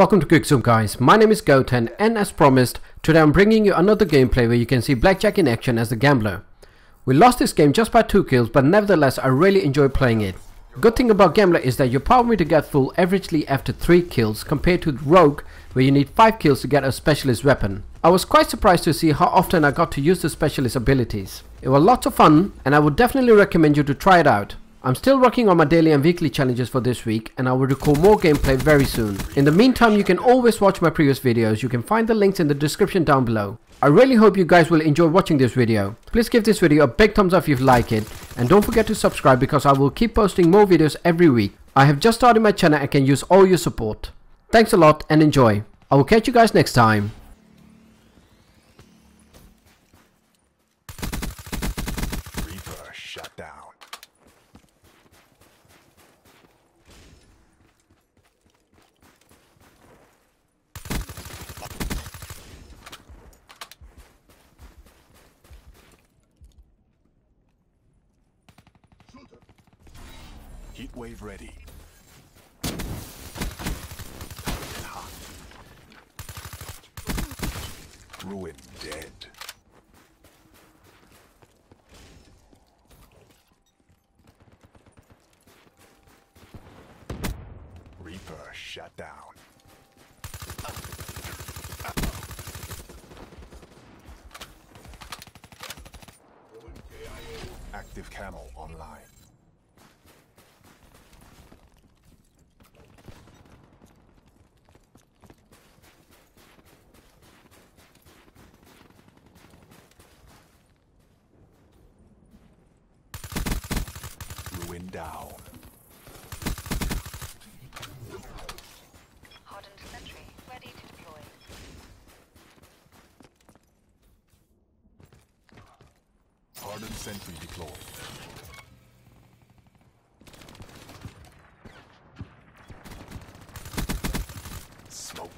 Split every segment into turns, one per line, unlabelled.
Welcome to Quick Zoom guys, my name is Goten and as promised, today I'm bringing you another gameplay where you can see Blackjack in action as the gambler. We lost this game just by 2 kills but nevertheless I really enjoy playing it. Good thing about Gambler is that your power meter gets full averagely after 3 kills compared to Rogue where you need 5 kills to get a specialist weapon. I was quite surprised to see how often I got to use the specialist abilities. It was lots of fun and I would definitely recommend you to try it out. I'm still working on my daily and weekly challenges for this week and I will record more gameplay very soon. In the meantime you can always watch my previous videos, you can find the links in the description down below. I really hope you guys will enjoy watching this video. Please give this video a big thumbs up if you like it and don't forget to subscribe because I will keep posting more videos every week. I have just started my channel and can use all your support. Thanks a lot and enjoy. I will catch you guys next time.
Reaper shut down. Heat wave ready. Ruin dead. Reaper shut down. Active camo online. Ruin down.
Hardened sentry, ready to deploy.
Hardened sentry deployed. Smoked.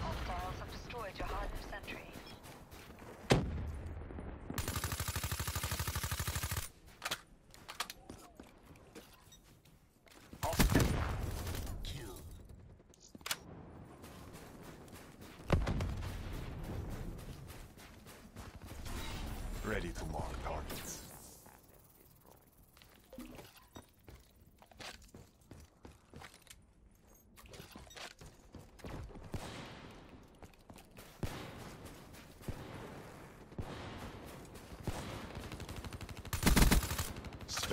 Hostiles have destroyed your hardened sentry.
Kill. Ready to mark targets.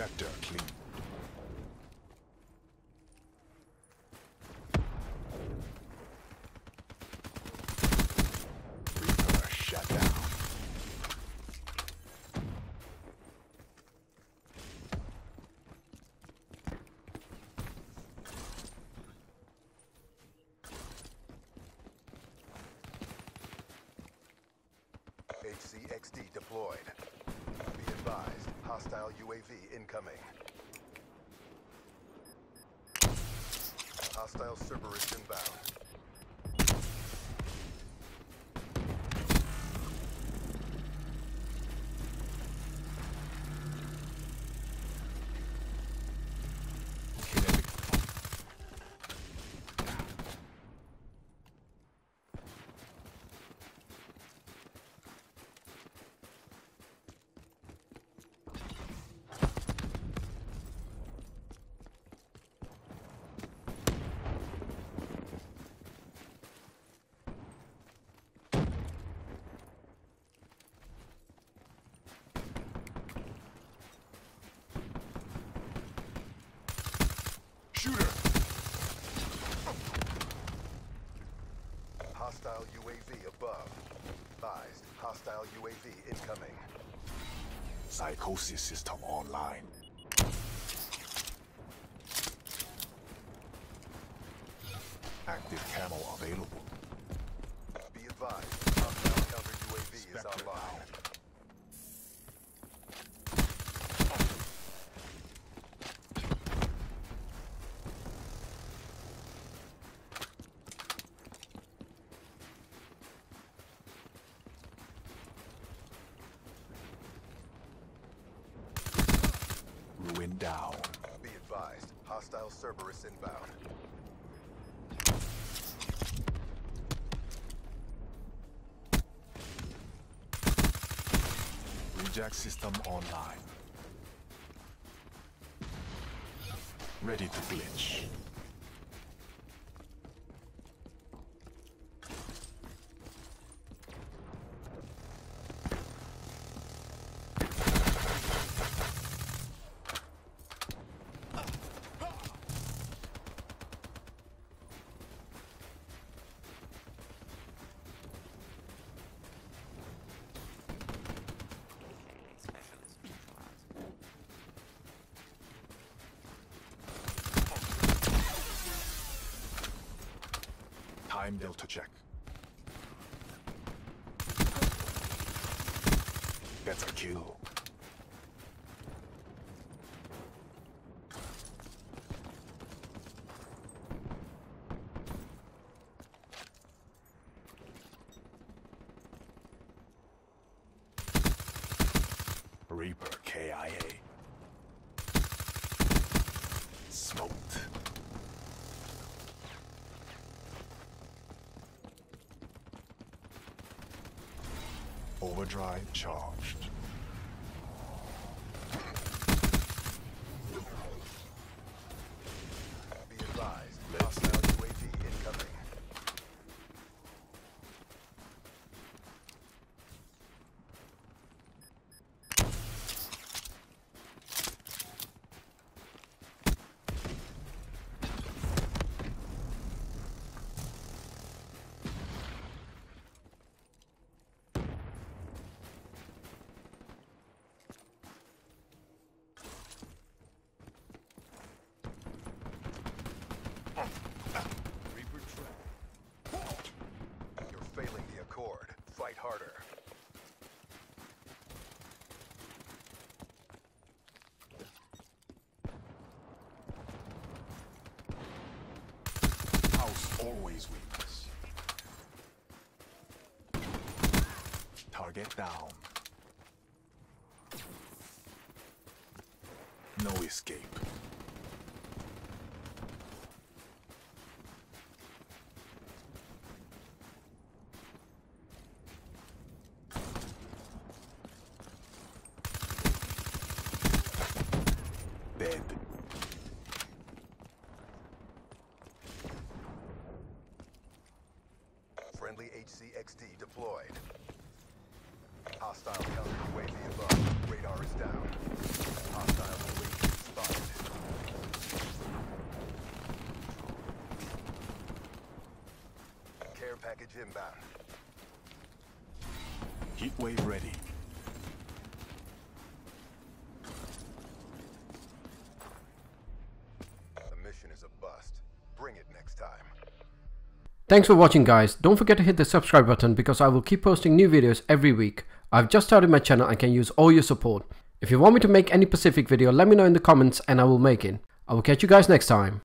Spectre uh, clean. Reaper shut down.
HCXD deployed. Be advised, hostile UAV incoming. Hostile Cerberus inbound. Hostile UAV above. Advised, hostile UAV incoming.
Psychosis system online. Active camo available.
Be advised, hostile counter UAV is
Spectre
online.
down. Down.
Be advised, hostile Cerberus inbound.
Rejack system online. Ready to glitch. Time delta check. That's a kill. Overdrive charged.
Be advised, hostile UAV incoming. You're failing the Accord. Fight harder.
House always wins. Target down. No escape. Dead.
Friendly HCXD deployed. Hostile counter UAV above. Radar is down. Hostile UAV spotted. Care package inbound.
Heat wave ready.
Thanks for watching guys. Don't forget to hit the subscribe button because I will keep posting new videos every week. I've just started my channel and can use all your support. If you want me to make any specific video, let me know in the comments and I will make it. I will catch you guys next time.